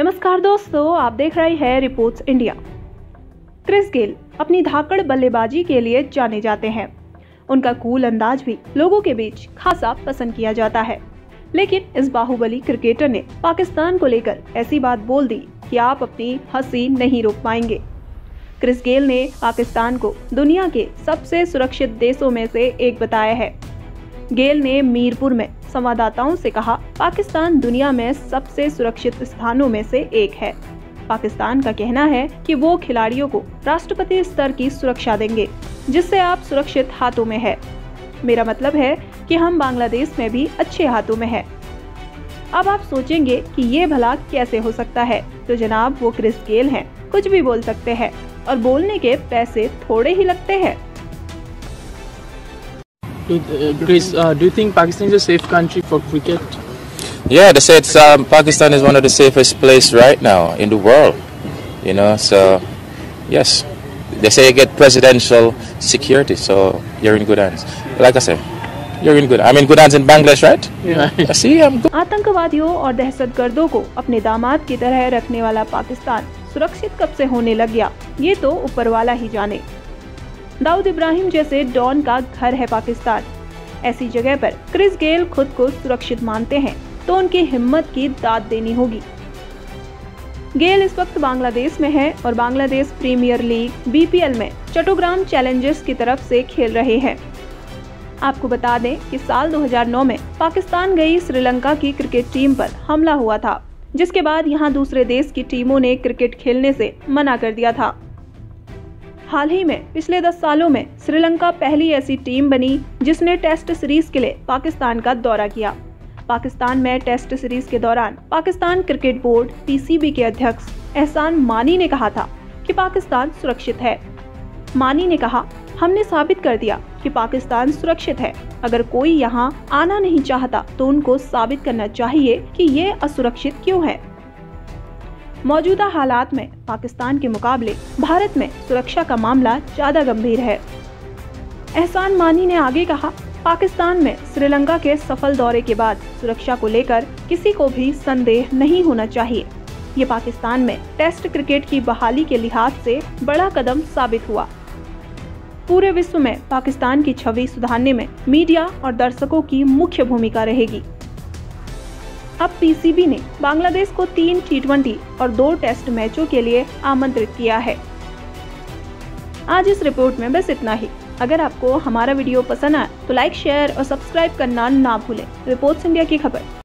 नमस्कार दोस्तों, आप देख रहे हैं रिपोर्ट्स इंडिया क्रिस गेल अपनी धाकड़ बल्लेबाजी के लिए जाने जाते हैं। उनका कूल अंदाज भी लोगों के बीच खासा पसंद किया जाता है। लेकिन इस बाहुबली क्रिकेटर ने पाकिस्तान को लेकर ऐसी बात बोल दी कि आप अपनी हँसी नहीं रोक पाएँगे। क्रिस गेल ने पाकिस्तान को दुनिया के सबसे सुरक्षित देशों में से एक बताया है। गेल ने मीरपुर में संवाददाताओं से कहा, पाकिस्तान दुनिया में सबसे सुरक्षित स्थानों में से एक है। पाकिस्तान का कहना है कि वो खिलाड़ियों को राष्ट्रपति स्तर की सुरक्षा देंगे, जिससे आप सुरक्षित हाथों में है। मेरा मतलब है कि हम बांग्लादेश में भी अच्छे हाथों में है। अब आप सोचेंगे कि ये भला कैसे हो सकता है? तो जनाब, वो क्रिस गेल हैं। कुछ भी बोल सकते हैं, और बोलने के पैसे थोड़े ही लगते हैं। Do, uh, Chris, uh, do you think Pakistan is a safe country for cricket? Yeah, they say it's, um, Pakistan is one of the safest place right now in the world. You know, so yes, they say you get presidential security, so you're in good hands. Like I said, you're in good. I'm in good hands in Bangladesh, right? Yeah. See, I'm good. आतंकवादियों और दहशतगर्दों को अपने दामाद की तरह रखने वाला पाकिस्तान सुरक्षित कब से होने लग गया ये तो ऊपर वाला ही जाने दाऊद इब्राहिम जैसे डॉन का घर है पाकिस्तान। ऐसी जगह पर क्रिस गेल खुद को सुरक्षित मानते हैं तो उनकी हिम्मत की दाद देनी होगी। गेल इस वक्त बांग्लादेश में है और बांग्लादेश प्रीमियर लीग, बीपीएल में चट्टोग्राम चैलेंजर्स की तरफ़ से खेल रहे हैं। आपको बता दें कि साल 2009 में पाकिस्तान गई श्रीलंका की क्रिकेट टीम पर हमला हुआ था, जिसके बाद यहाँ दूसरे देश की टीमों ने क्रिकेट खेलने से मना कर दिया था। हाल ही में, पिछले दस सालों में, श्रीलंका पहली ऐसी टीम बनी जिसने टेस्ट सीरीज़ के लिए पाकिस्तान का दौरा किया। पाकिस्तान में टेस्ट सीरीज़ के दौरान पाकिस्तान क्रिकेट बोर्ड पीसीबी के अध्यक्ष एहसान मानी ने कहा था कि पाकिस्तान सुरक्षित है। मानी ने कहा, हमने साबित कर दिया कि पाकिस्तान सुरक्षित है। अगर कोई यहाँ आना नहीं चाहता तो उनको साबित करना चाहिए कि ये असुरक्षित क्यों है? मौजूदा हालात में पाकिस्तान के मुकाबले भारत में सुरक्षा का मामला ज़्यादा गंभीर है। एहसान मानी ने आगे कहा, पाकिस्तान में श्रीलंका के सफल दौरे के बाद सुरक्षा को लेकर किसी को भी संदेह नहीं होना चाहिए। ये पाकिस्तान में टेस्ट क्रिकेट की बहाली के लिहाज से बड़ा कदम साबित हुआ। पूरे विश्व में पाकिस्तान की छवि सुधारने में मीडिया और दर्शकों की मुख्य भूमिका रहेगी। अब पीसीबी ने बांग्लादेश को तीन टी और दो टेस्ट मैचों के लिए आमंत्रित किया है। आज इस रिपोर्ट में बस इतना ही। अगर आपको हमारा वीडियो पसंद आए तो लाइक शेयर और सब्सक्राइब करना ना भूलें। रिपोर्ट्स इंडिया की खबर।